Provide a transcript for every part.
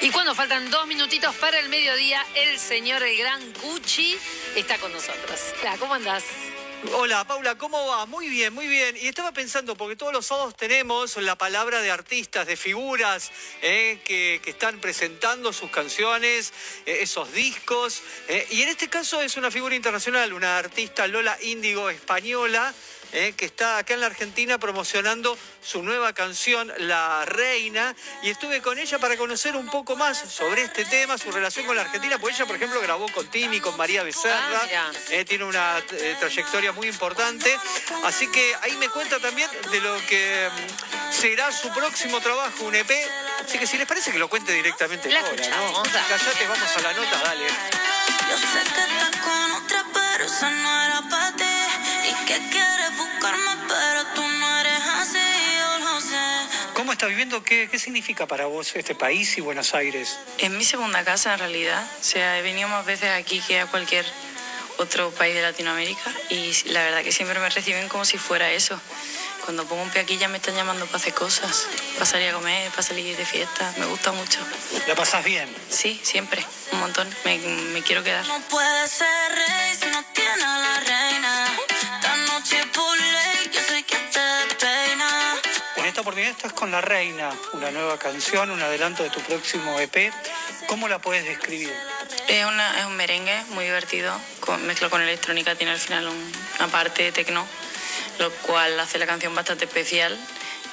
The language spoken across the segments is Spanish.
Y cuando faltan dos minutitos para el mediodía, el señor el gran Cuchi está con nosotros. ¿cómo andás? Hola Paula, ¿cómo va? Muy bien, muy bien. Y estaba pensando, porque todos los sábados tenemos la palabra de artistas, de figuras eh, que, que están presentando sus canciones, eh, esos discos. eh, y en este caso es una figura internacional, una artista Lola Índigo española. Eh, que está acá en la Argentina promocionando su nueva canción La Reina y estuve con ella para conocer un poco más sobre este tema, su relación con la Argentina, porque ella por ejemplo grabó con Tini, con María Becerra, Ah, eh, tiene una eh, trayectoria muy importante. Así que ahí me cuenta también de lo que mm, será su próximo trabajo, un EP. Así que si les parece que lo cuente directamente La ahora, ¿no? Callate, vamos a la nota, dale. Yo sé que ¿Cómo está viviendo? ¿Qué, ¿Qué significa para vos este país y Buenos Aires? Es mi segunda casa en realidad. O sea, he venido más veces aquí que a cualquier otro país de Latinoamérica y la verdad que siempre me reciben como si fuera eso. Cuando pongo un pie aquí ya me están llamando para hacer cosas, para salir a comer, para salir de fiesta. Me gusta mucho. ¿La pasás bien? Sí, siempre, un montón. Me, me quiero quedar. No puedes ser rey si no tienes a la oportunidad estás con La Reina, una nueva canción, un adelanto de tu próximo EP. ¿Cómo la puedes describir? Es, una, es un merengue muy divertido, con, mezcla con electrónica, tiene al final un- una parte de tecno, lo cual hace la canción bastante especial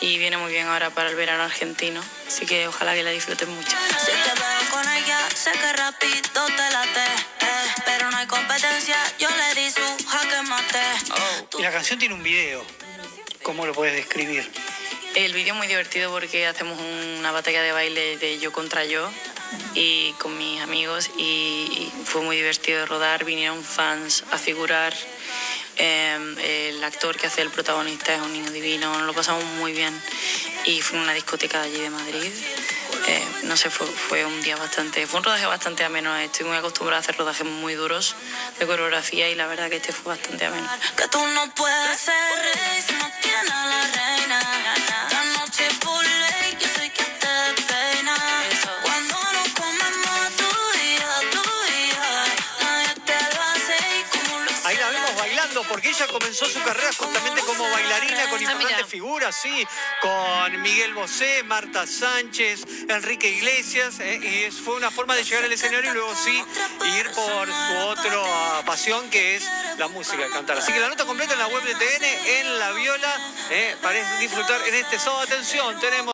y viene muy bien ahora para el verano argentino, así que ojalá que la disfruten mucho. Si te veo con ella, sé que rapidito te late. eh. Pero no hay competencia, yo le di su jaque mate. Y la canción tiene un video. ¿Cómo lo puedes describir? El vídeo es muy divertido porque hacemos una batalla de baile de yo contra yo y con mis amigos y fue muy divertido rodar, vinieron fans a figurar. Eh, el actor que hace el protagonista es un niño divino, lo pasamos muy bien y fue una discoteca allí de Madrid. Eh, no sé, fue, fue un día bastante, fue un rodaje bastante ameno. Estoy muy acostumbrada a hacer rodajes muy duros de coreografía y la verdad que este fue bastante ameno. Que tú no puedes ser rey Ahí la vemos bailando porque ella comenzó su carrera justamente como bailarina con Ah, importantes figuras, sí, con Miguel Bosé, Marta Sánchez, Enrique Iglesias, eh, y fue una forma de llegar al escenario y luego sí ir por su otra pasión que es la música, el cantar. Así que la nota completa en la web de TN, en La Viola, eh, para disfrutar en este sábado. Atención, tenemos...